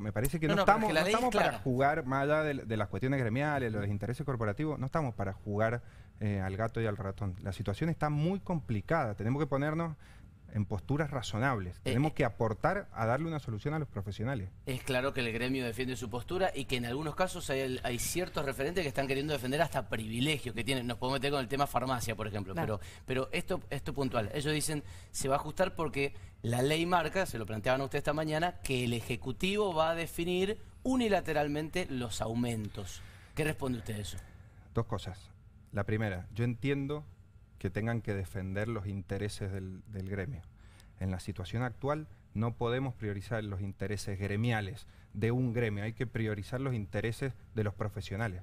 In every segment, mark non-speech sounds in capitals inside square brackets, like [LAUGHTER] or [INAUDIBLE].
Me parece que no, No, no, pero estamos, no es estamos para jugar, más allá de, de las cuestiones gremiales, los intereses corporativos, no estamos para jugar eh, al gato y al ratón. La situación está muy complicada, tenemos que ponernos en posturas razonables, tenemos eh. que aportar a darle una solución a los profesionales. Es claro que el gremio defiende su postura y que en algunos casos hay, hay ciertos referentes que están queriendo defender hasta privilegios que tienen. Nos podemos meter con el tema farmacia, por ejemplo. Claro. Pero, pero esto, esto puntual. Ellos dicen se va a ajustar porque la ley marca, se lo planteaban a usted esta mañana, que el Ejecutivo va a definir unilateralmente los aumentos. ¿Qué responde usted a eso? Dos cosas. La primera, yo entiendo que tengan que defender los intereses del, del gremio. En la situación actual no podemos priorizar los intereses gremiales de un gremio, hay que priorizar los intereses de los profesionales.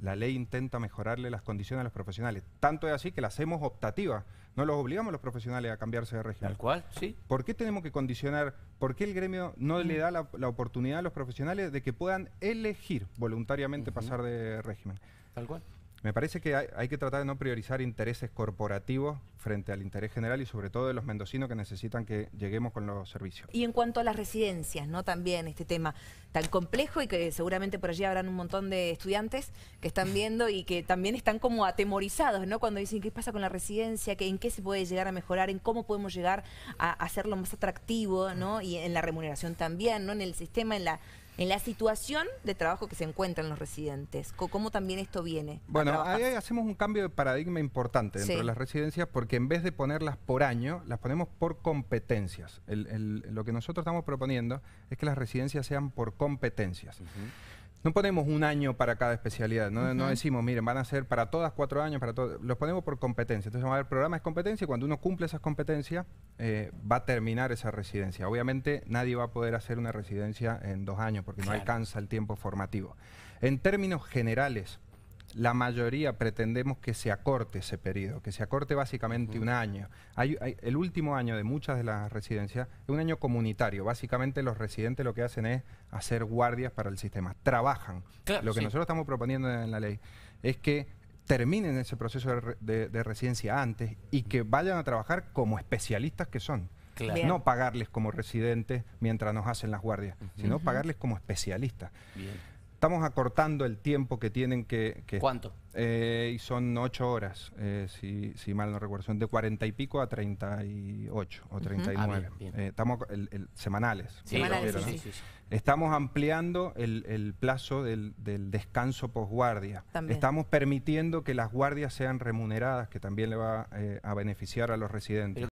La ley intenta mejorarle las condiciones a los profesionales. Tanto es así que la hacemos optativa. No los obligamos a los profesionales a cambiarse de régimen. Tal cual, sí. ¿Por qué tenemos que condicionar? ¿Por qué el gremio no le da la, la oportunidad a los profesionales de que puedan elegir voluntariamente pasar de régimen? Tal cual. Me parece que hay, hay que tratar de no priorizar intereses corporativos frente al interés general y sobre todo de los mendocinos que necesitan que lleguemos con los servicios. Y en cuanto a las residencias, ¿no? También este tema tan complejo y que seguramente por allí habrán un montón de estudiantes que están [LAUGHS] viendo y que también están como atemorizados, ¿no? Cuando dicen qué pasa con la residencia, que en qué se puede llegar a mejorar, en cómo podemos llegar a hacerlo más atractivo, ¿no? Y en la remuneración también, ¿no? En el sistema, en la en la situación de trabajo que se encuentran los residentes, cómo también esto viene. Bueno, ahí hacemos un cambio de paradigma importante dentro Sí. de las residencias porque en vez de ponerlas por año, las ponemos por competencias. El- el- lo que nosotros estamos proponiendo es que las residencias sean por competencias. No ponemos un año para cada especialidad, no, decimos, miren, van a ser para todas cuatro años, para todos, los ponemos por competencia. Entonces va a haber programas de competencia y cuando uno cumple esas competencias eh, va a terminar esa residencia. Obviamente nadie va a poder hacer una residencia en dos años porque no alcanza el tiempo formativo. En términos generales, la mayoría pretendemos que se acorte ese periodo, que se acorte básicamente un año. Hay, hay- el último año de muchas de las residencias es un año comunitario. Básicamente los residentes lo que hacen es hacer guardias para el sistema. Trabajan. Claro, lo que sí. nosotros estamos proponiendo en la ley es que terminen ese proceso de, re- de- de residencia antes y que vayan a trabajar como especialistas que son. Claro. No pagarles como residentes mientras nos hacen las guardias, sino pagarles como especialistas. Bien. Estamos acortando el tiempo que tienen que... que ¿Cuánto? eh, y son ocho horas, eh, si, si mal no recuerdo. Son de cuarenta y pico a treinta y ocho o treinta y Ah, nueve. Eh, estamos el- el- semanales. Sí, Semanales, sí, ¿no? sí, sí. Estamos ampliando el, el plazo del, del descanso posguardia. También. Estamos permitiendo que las guardias sean remuneradas, que también le va eh, a beneficiar a los residentes. Pero